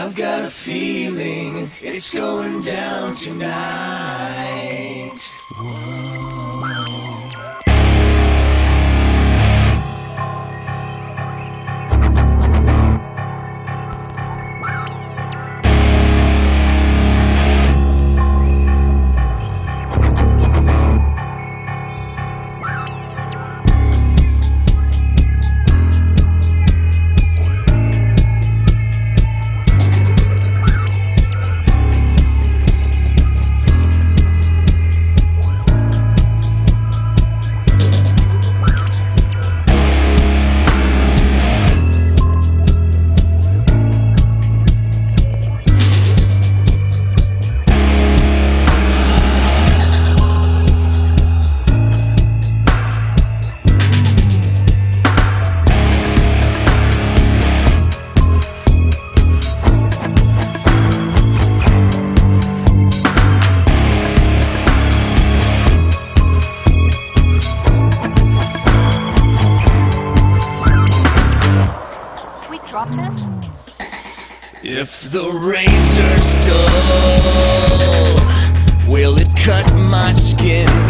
I've got a feeling it's going down tonight. Whoa. If the razor's dull, will it cut my skin?